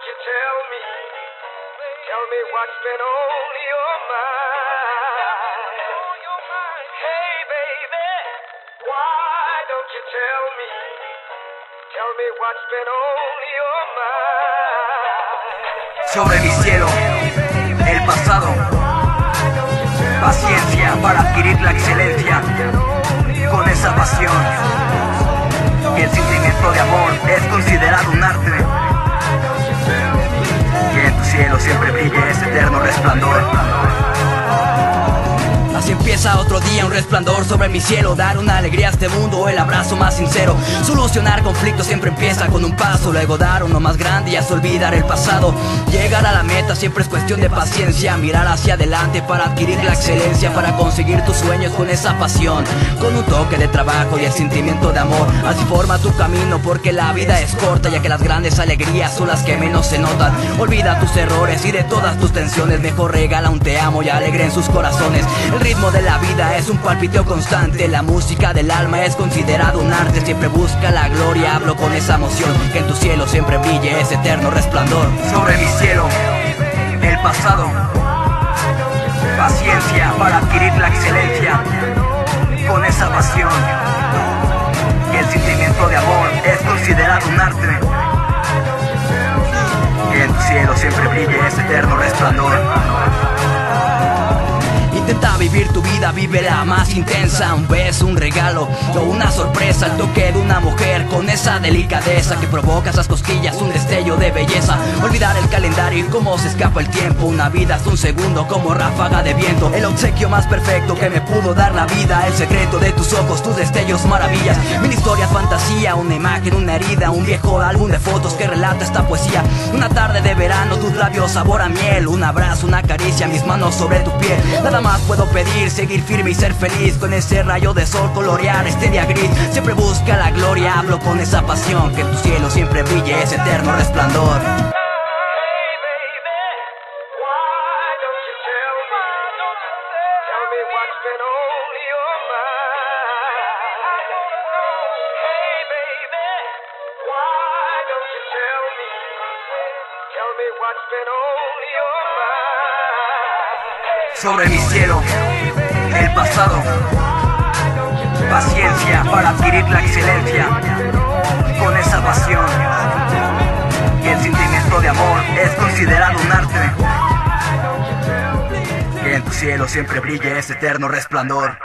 tell me, tell me what's been on your mind? Hey, baby, why don't you tell me, tell me what's been on your mind? Sobre mi cielo, el pasado, paciencia para adquirir la excelencia, con esa pasión, un resplandor sobre mi cielo Dar una alegría a este mundo, el abrazo más sincero. Solucionar conflictos siempre empieza con un paso Luego dar uno más grande y así olvidar el pasado. Llegar a la meta siempre es cuestión de paciencia Mirar hacia adelante para adquirir la excelencia Para conseguir tus sueños con esa pasión Con un toque de trabajo y el sentimiento de amor. Así forma tu camino porque la vida es corta Ya que las grandes alegrías son las que menos se notan. Olvida tus errores y de todas tus tensiones Mejor regala un te amo y alegre en sus corazones. El ritmo de la vida es un palpiteo constante La música del alma es considerado un arte Siempre busca la gloria, hablo con esa emoción Que en tu cielo siempre brille ese eterno resplandor Sobre mi cielo, el pasado, paciencia para adquirir la excelencia, con esa pasión. Que el sentimiento de amor es considerado un arte. Que en tu cielo siempre brille ese eterno resplandor. Vida, vívela más intensa. Un beso, un regalo o una sorpresa. El toque de una mujer con esa delicadeza Que provoca esas cosquillas, un destello de belleza. Olvidar el calendario y cómo se escapa el tiempo. Una vida es un segundo como ráfaga de viento. El obsequio más perfecto que me pudo dar la vida. El secreto de tus ojos, tus destellos, maravillas. Mil historias, fantasía, una imagen, una herida Un viejo álbum de fotos que relata esta poesía. Una tarde de verano, tus labios sabor a miel. Un abrazo, una caricia, mis manos sobre tu piel. Nada más puedo pedir, seguir firme y ser feliz Con ese rayo de sol colorear este día gris Siempre busca la gloria, hablo con esa pasión Que tu cielo siempre brille ese eterno resplandor? Sobre mi cielo, el pasado, paciencia para adquirir la excelencia, con esa pasión. Que el sentimiento de amor es considerado un arte. Que en tu cielo siempre brille ese eterno resplandor.